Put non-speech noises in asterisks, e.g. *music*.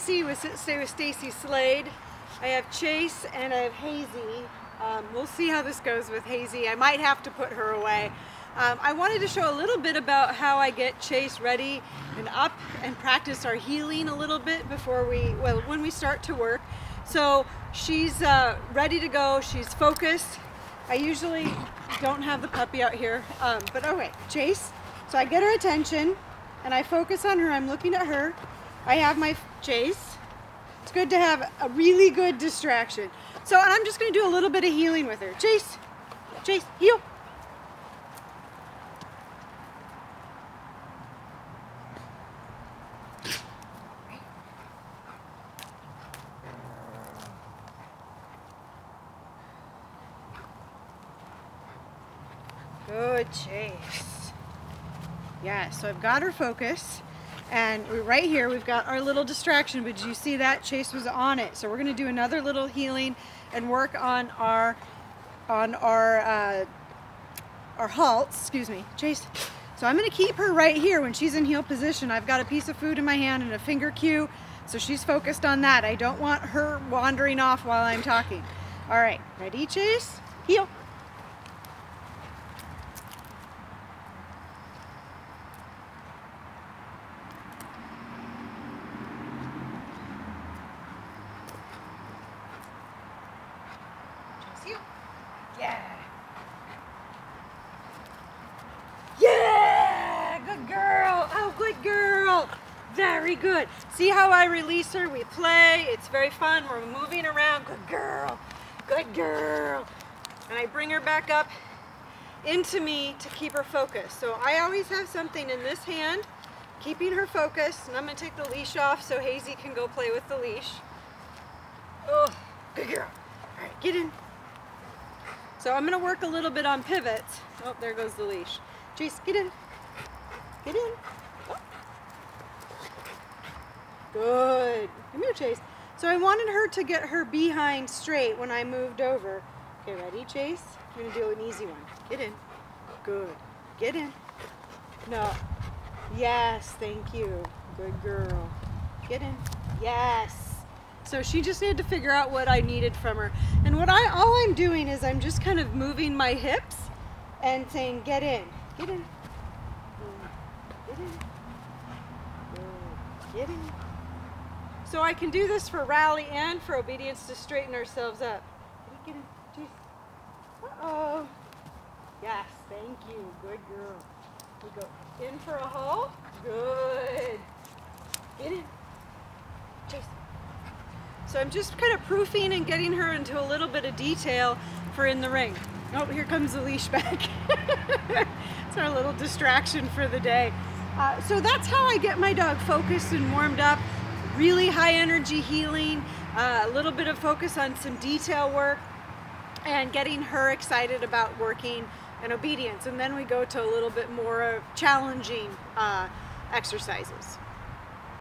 Stacy Slade. I have Chase and I have Hazy. Um, we'll see how this goes with Hazy. I might have to put her away. Um, I wanted to show a little bit about how I get Chase ready and up and practice our heeling a little bit before we, well, when we start to work. So she's uh, ready to go. She's focused. I usually don't have the puppy out here, um, but okay, Chase. So I get her attention and I focus on her. I'm looking at her. I have my Chase. It's good to have a really good distraction. So I'm just gonna do a little bit of heeling with her. Chase, Chase, heel. Good chase. Yeah, so I've got her focus. And right here, we've got our little distraction, but you see that? Chase was on it. So we're gonna do another little heeling and work on our, on our, uh, our halts, excuse me, Chase. So I'm gonna keep her right here when she's in heel position. I've got a piece of food in my hand and a finger cue, so she's focused on that. I don't want her wandering off while I'm talking. All right, ready, Chase? Heel. Yeah. Yeah! Good girl. Oh, good girl. Very good. See how I release her? We play. It's very fun. We're moving around. Good girl. Good girl. And I bring her back up into me to keep her focused. So I always have something in this hand keeping her focused. And I'm going to take the leash off so Hazy can go play with the leash. Oh, good girl. All right, get in. So I'm going to work a little bit on pivots. Oh, there goes the leash. Chase, get in. Get in. Good. Come here, Chase. So I wanted her to get her behind straight when I moved over. Okay, ready, Chase? I'm going to do an easy one. Get in. Good. Get in. No. Yes, thank you. Good girl. Get in. Yes. So she just needed to figure out what I needed from her. And what I, all I'm doing is I'm just kind of moving my hips and saying, get in, get in, get in, get in. So I can do this for rally and for obedience to straighten ourselves up. Get in, jeez. Uh-oh. Yes, thank you, good girl. We go in for a hold. Good. Get in. Chase. So I'm just kind of proofing and getting her into a little bit of detail for in the ring. Oh, here comes the leash back. *laughs* it's our little distraction for the day. Uh, so that's how I get my dog focused and warmed up. Really high energy heeling, uh, a little bit of focus on some detail work, and getting her excited about working and obedience. And then we go to a little bit more challenging uh, exercises.